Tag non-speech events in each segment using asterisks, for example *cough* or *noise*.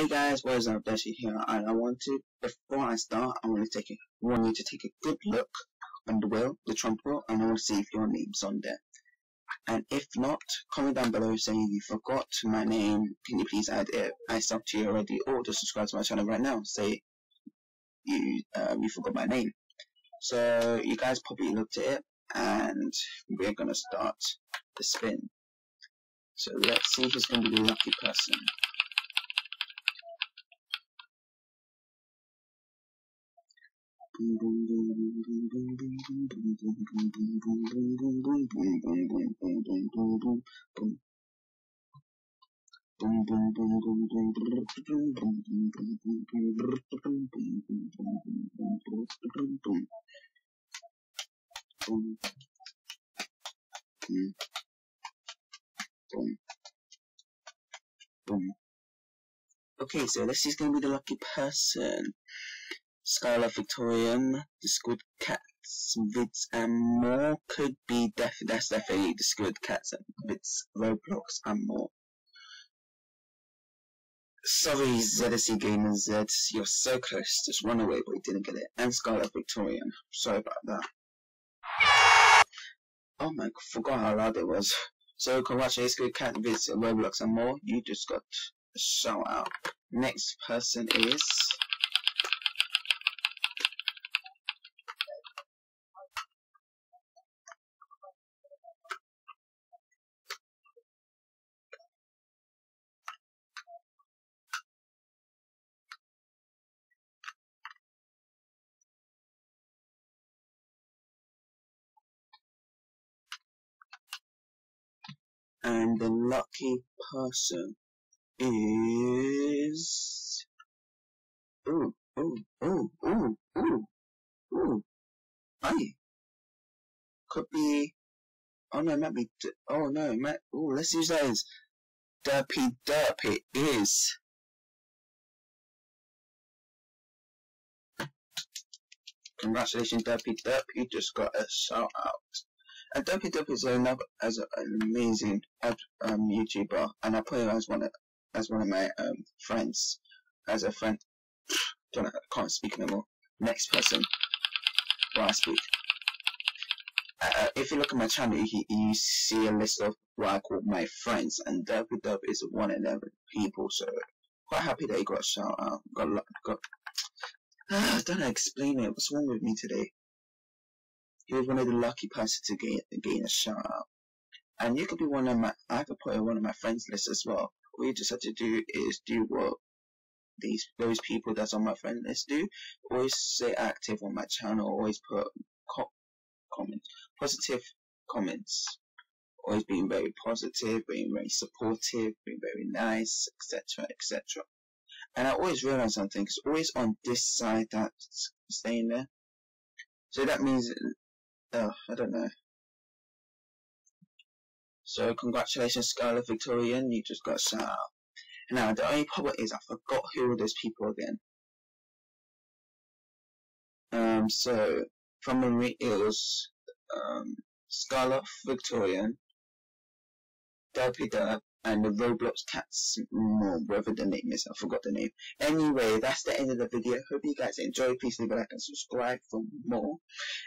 Hey guys, what is up? Dashi here, and I want to, before I start, I want to take a, want you to take a good look on the wheel, the Trump wheel, and I want to see if your name's on there. And if not, comment down below saying you forgot my name, can you please add it? I subbed to you already, or just subscribe to my channel right now, say you, um, you forgot my name. So, you guys probably looked at it, and we're gonna start the spin. So let's see who's gonna be the lucky person. Okay, so this is gonna be the lucky person. Skylar Victorian, the Squid Cats, Vids and more could be def that's definitely the Squid Cats Vids, Roblox and more. Sorry ZSC Gamer Z, you're so close, just run away but you didn't get it. And Skylar Victorian, sorry about that. Oh my, forgot how loud it was. So congratulations Squid Cat, Vids, Roblox and more, you just got a shout out. Next person is and the lucky person is ooh ooh ooh ooh ooh ooh. I could be oh no it might be oh no it might oh let's use that as derpy derp it is. Congratulations derpy derp you just got a shout out and Dopey Dope is another as an amazing um, YouTuber, and I put him as one of as one of my um, friends, as a friend. *sighs* Don't know, I can't speak anymore. Next person, where I speak. Uh, if you look at my channel, you, you see a list of what I call my friends, and Dopey Dope is one of them people. So quite happy that he got a shout out. Got got. *sighs* Uh, don't know explain it. What's wrong with me today? He was one of the lucky person to gain, gain a shout out. And you could be one of my, I could put in one of my friends list as well. All you just have to do is do what these, those people that's on my friend list do. Always stay active on my channel, always put co comments, positive comments. Always being very positive, being very supportive, being very nice, etc., etc. And I always realize something, it's always on this side that's staying there. So that means Oh, I don't know. So congratulations, Scarlet Victorian, you just got a shout out. Now the only problem is I forgot who are those people again. Um, so from memory it was um, Scarlet Victorian, Derpy Derp, and the Roblox cats, mm, whatever the name is, I forgot the name. Anyway, that's the end of the video. Hope you guys enjoyed. Please leave a like and subscribe for more.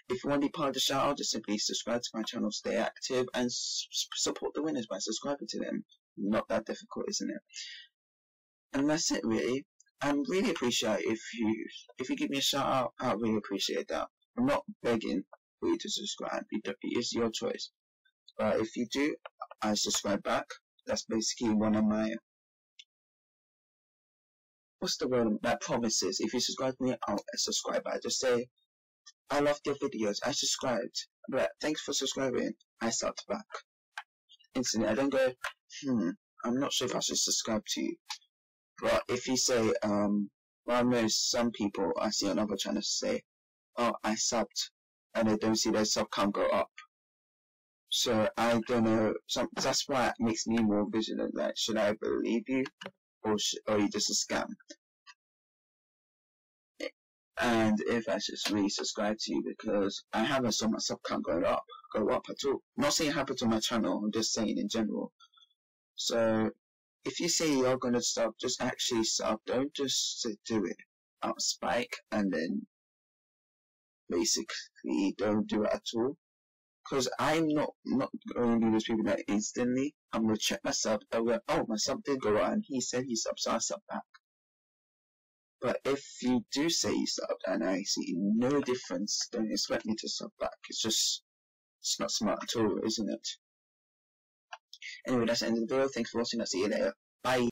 If you want to be part of the show, just simply subscribe to my channel, stay active, and support the winners by subscribing to them. Not that difficult, isn't it? And that's it, really. I really appreciate if you if you give me a shout out. I really appreciate that. I'm not begging for you to subscribe. It's your choice. But if you do, I subscribe back that's basically one of my what's the word that promises. If you subscribe to me, I'll subscribe. I just say I love your videos. I subscribed, but thanks for subscribing. I start back instantly. I don't go, hmm. I'm not sure if I should subscribe to you. But if you say, um, well, I know some people I see on other channels say, oh, I subbed, and they don't see their sub count go up. So I don't know. Some, that's why it makes me more vigilant. Like, should I believe you, or sh- are you just a scam? And if I just resubscribe to you because I haven't saw my sub count go up, go up at all. not saying it happened to my channel. I'm just saying in general. So if you say you're gonna sub, just actually sub. Don't just do it out spike and then basically don't do it at all. Because I'm not not going to be those people that instantly. I'm gonna check myself. Oh, well, oh, my sub did go on. He said he subbed, so I sub back. But if you do say you subbed and I see no difference, don't expect me to sub back. It's just, it's not smart at all, isn't it? Anyway, that's the end of the video. Thanks for watching. I'll see you later. Bye.